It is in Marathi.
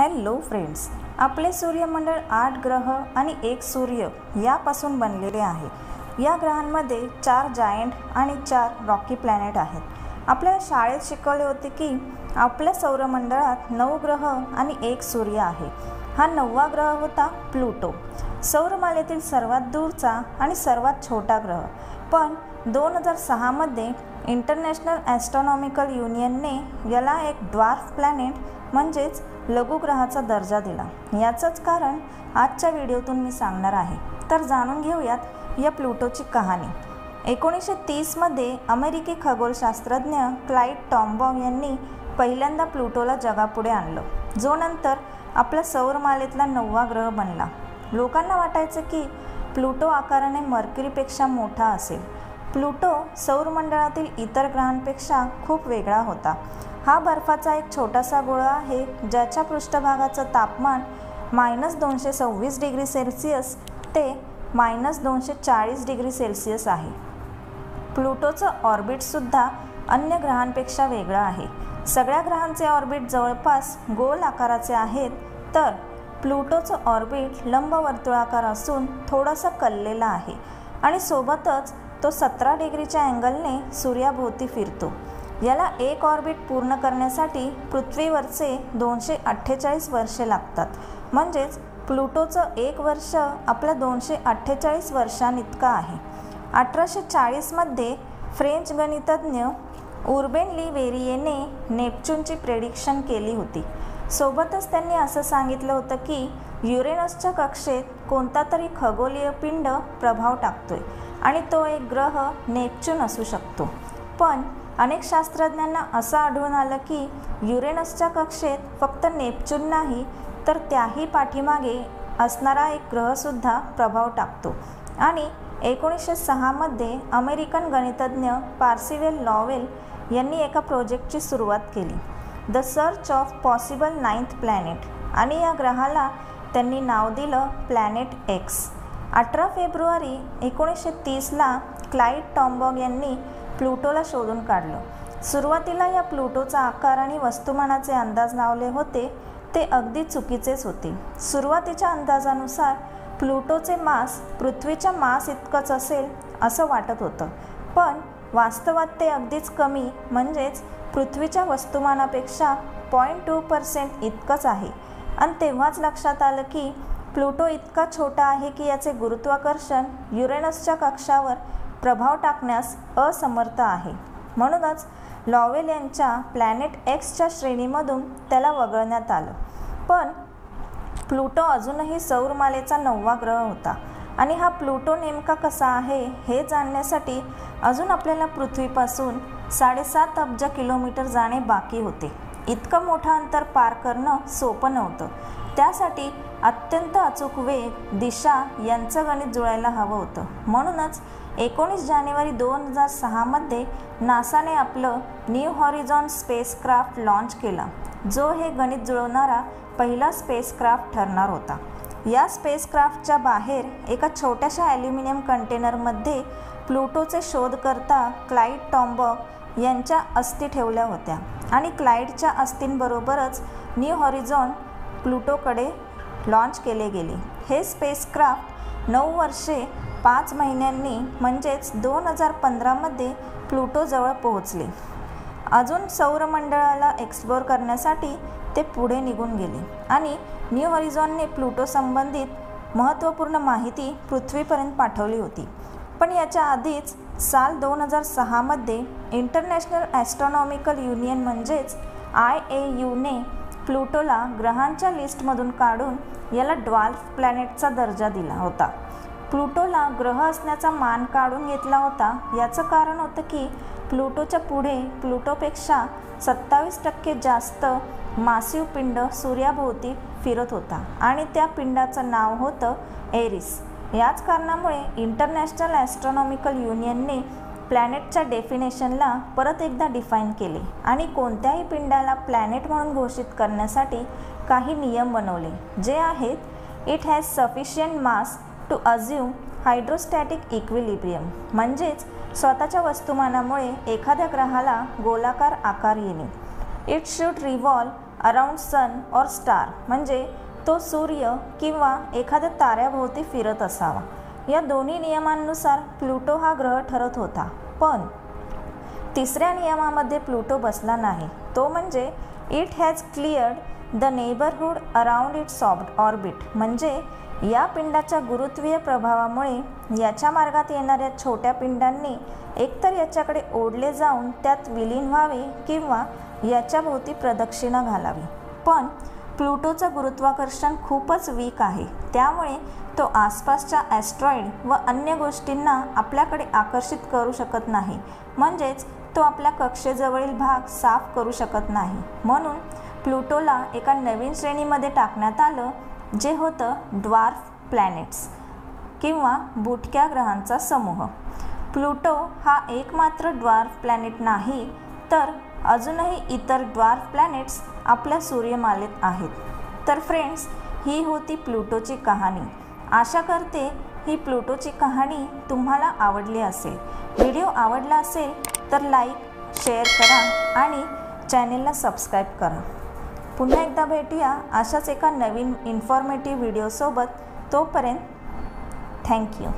हॅलो फ्रेंड्स आपले सूर्यमंडळ आठ ग्रह आणि एक सूर्य यापासून बनलेले आहे. या ग्रहांमध्ये चार जायंट आणि चार रॉकी प्लॅनेट आहेत. आपल्या शाळेत शिकवले होते की आपल्या सौरमंडळात नऊ ग्रह आणि एक सूर्य आहे. हा नववा ग्रह होता प्लुटो. सौरमालेतील सर्वात दूरचा आणि सर्वात छोटा ग्रह. पण दोन हजार सहामध्ये इंटरनॅशनल ॲस्ट्रॉनॉमिकल युनियनने याला एक ड्वार्फ प्लॅनेट म्हणजेच लघुग्रहाचा दर्जा दिला. याचंच कारण आजच्या व्हिडिओतून मी सांगणार आहे. तर जाणून घेऊयात या प्लुटोची कहाणी. एकोणीसशे तीसमध्ये अमेरिकी खगोलशास्त्रज्ञ क्लाईड टॉम्बॉग यांनी पहिल्यांदा प्लुटोला जगापुढे आणलं. जो नंतर आपल्या सौरमालेतला नववा ग्रह बनला. लोकांना वाटायचं की प्लुटो आकाराने मर्क्युरीपेक्षा मोठा असेल. प्लुटो सौरमंडळातील इतर ग्रहांपेक्षा खूप वेगळा होता. हा बर्फाचा एक छोटासा गोळा आहे ज्याच्या पृष्ठभागाचं तापमान मायनस दोनशे सव्वीस डिग्री सेल्सिअस ते मायनस दोनशे चाळीस डिग्री सेल्सिअस आहे. प्लुटोचं ऑर्बिटसुद्धा अन्य ग्रहांपेक्षा वेगळं आहे. सगळ्या ग्रहांचे ऑर्बिट जवळपास गोल आकाराचे आहेत तर प्लुटोचं ऑर्बिट लंबवर्तुळाकार असून थोडंसं कललेला आहे आणि सोबतच तो सतरा डिग्रीच्या अँगलने सूर्याभोवती फिरतो. याला एक ऑर्बिट पूर्ण करण्यासाठी पृथ्वीवरचे दोनशे अठ्ठेचाळीस वर्षे लागतात. म्हणजेच प्लुटोचं एक वर्ष आपल्या दोनशे अठ्ठेचाळीस वर्षांइतकं आहे. अठराशे चाळीसमध्ये फ्रेंच गणितज्ञ उर्बेन ली वेरियेने नेपच्यूनची प्रेडिक्शन केली होती. सोबतच त्यांनी असं सांगितलं होतं की युरेनसच्या कक्षेत कोणता तरी खगोलीय पिंड प्रभाव टाकतोय आणि तो एक ग्रह नेपच्यून असू शकतो. पण अनेक शास्त्रज्ञांना असं आढळून आलं की युरेनसच्या कक्षेत फक्त नेपच्यून नाही तर त्याही पाठीमागे असणारा एक ग्रहसुद्धा प्रभाव टाकतो. आणि एकोणीसशे सहामध्ये अमेरिकन गणितज्ञ पार्सिवेल लॉवेल यांनी एका प्रोजेक्टची सुरुवात केली. The search of possible ninth planet आणि या ग्रहाला त्यांनी नाव दिलं प्लॅनेट एक्स अठरा फेब्रुवारी एकोणीसशे तीसला क्लाईड टॉम्बॉग यांनी प्लुटोला शोधून काढलं. सुरुवातीला या प्लुटोचा आकार आणि वस्तुमानाचे अंदाज लावले होते ते अगदी चुकीचेच होते. सुरुवातीच्या अंदाजानुसार प्लुटोचे मास पृथ्वीच्या मास इतकंच असेल असं वाटत होतं. पण वास्तवात ते अगदीच कमी म्हणजेच पृथ्वीच्या वस्तुमानापेक्षा पॉईंट टू पर्सेंट इतकंच आहे. आणि तेव्हाच लक्षात आलं की प्लुटो इतका छोटा आहे की याचे गुरुत्वाकर्षण युरेनसच्या कक्षावर प्रभाव टाकण्यास असमर्थ आहे. म्हणूनच लॉवेल यांच्या प्लॅनेट एक्सच्या श्रेणीमधून त्याला वगळण्यात आलं. पण प्लुटो अजूनही सौरमालेचा नववा ग्रह होता आणि हा प्लुटो नेमका कसा आहे हे जाणण्यासाठी अजून आपल्याला पृथ्वीपासून साडेसात अब्ज किलोमीटर जाणे बाकी होते. इतकं मोठं अंतर पार करणं सोपं नव्हतं. त्यासाठी अत्यंत अचूक वेग दिशा यांचं गणित जुळायला हवं होतं. म्हणूनच एकोणीस जानेवारी दोन हजार सहामध्ये नासाने आपलं न्यू हॉरिझॉन स्पेसक्राफ्ट लॉन्च केला जो हे गणित जुळवणारा पहिला स्पेसक्राफ्ट ठरणार होता. या स्पेसक्राफ्टच्या बाहेर एका छोट्याशा ॲल्युमिनियम कंटेनरमध्ये प्लुटोचे शोधकर्ता क्लाइड टॉम्बॉक यांच्या अस्थी ठेवल्या होत्या आणि क्लाईडच्या अस्थींबरोबरच न्यू हॉरिझॉन प्लुटोकडे लॉन्च केले गेले. हे स्पेसक्राफ्ट नऊ वर्षे पाच महिन्यांनी म्हणजेच दोन हजार पंधरामध्ये प्लुटोजवळ पोहोचले. अजून सौरमंडळाला एक्सप्लोअर करण्यासाठी ते पुढे निघून गेले आणि न्यू हॉरिझॉनने प्लुटो संबंधित महत्त्वपूर्ण माहिती पृथ्वीपर्यंत पाठवली होती. पण याच्या आधीच साल दोन हजार सहामध्ये इंटरनॅशनल ॲस्ट्रॉनॉमिकल युनियन म्हणजेच आय ए यूने प्लुटोला ग्रहांच्या लिस्टमधून काढून याला ड्वाल्फ प्लॅनेटचा दर्जा दिला होता. प्लुटोला ग्रह असण्याचा मान काढून घेतला होता. याचं कारण होतं की प्लुटोच्या पुढे प्लुटोपेक्षा सत्तावीस टक्के जास्त मासिव पिंड सूर्याभोवती फिरत होता आणि त्या पिंडाचं नाव होतं एरिस. याच कारणामुळे इंटरनॅशनल ॲस्ट्रॉनॉमिकल युनियनने प्लॅनेटच्या डेफिनेशनला परत एकदा डिफाईन केले आणि कोणत्याही पिंडाला प्लॅनेट म्हणून घोषित करण्यासाठी काही नियम बनवले जे आहेत it has sufficient mass to assume hydrostatic equilibrium म्हणजेच स्वतःच्या वस्तुमानामुळे एखाद्या ग्रहाला गोलाकार आकार येणे. It should revolve around sun or star म्हणजे तो सूर्य किंवा एखाद्या ताऱ्याभोवती फिरत असावा. या दोन्ही नियमांनुसार प्लुटो हा ग्रह ठरत होता. पण तिसऱ्या नियमामध्ये प्लुटो बसला नाही. तो म्हणजे it has cleared the neighbourhood around it soft orbit म्हणजे या पिंडाच्या गुरुत्वीय प्रभावामुळे याच्या मार्गात येणाऱ्या छोट्या पिंडांनी एकतर याच्याकडे ओढले जाऊन त्यात विलीन व्हावे किंवा याच्याभोवती प्रदक्षिणा घालावी. पण प्लुटोचं गुरुत्वाकर्षण खूपच वीक आहे. त्यामुळे तो आसपासच्या ॲस्ट्रॉईड व अन्य गोष्टींना आपल्याकडे आकर्षित करू शकत नाही. म्हणजेच तो आपल्या कक्षेजवळील भाग साफ करू शकत नाही. म्हणून प्लुटोला एका नवीन श्रेणीमध्ये टाकण्यात आलं जे होतं ड्वार्फ प्लॅनेट्स किंवा बुटक्या ग्रहांचा समूह. प्लुटो हा एकमात्र ड्वार्फ प्लॅनेट नाही तर अजूनही इतर ड्वार्फ प्लॅनेट्स आपल्या सूर्यमालेत आहेत. तर फ्रेंड्स ही होती प्लुटोची कहाणी. आशा करते ही प्लुटोची कहाणी तुम्हाला आवडली असेल. व्हिडिओ आवडला असेल तर लाईक शेअर करा आणि चॅनेलला सबस्क्राईब करा. पुन्हा एकदा भेटूया अशाच एका नवीन इन्फॉर्मेटिव्ह व्हिडिओसोबत तोपर्यंत थँक्यू